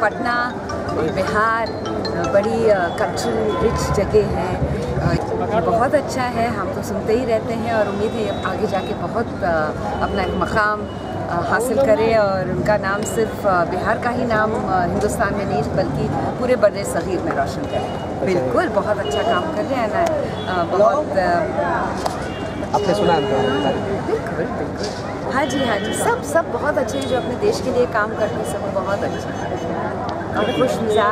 पटना बिहार बड़ी cultural rich जगह है। बहुत अच्छा है हम तो सुनते ही रहते हैं और उम्मीद है आगे जाके बहुत अपना एक मकाम हासिल करें और उनका नाम सिर्फ़ बिहार का ही नाम हिंदुस्तान में नहीं बल्कि पूरे बर सग़ीर में रोशन करें। बिल्कुल बहुत अच्छा काम कर रहे हैं ना बहुत आपने सुना है बिल्कुल बिल्कुल। हाँ जी हाँ जी सब सब बहुत अच्छे हैं जो अपने देश के लिए काम करते हैं सब बहुत अच्छे हैं। और खुश मिजाज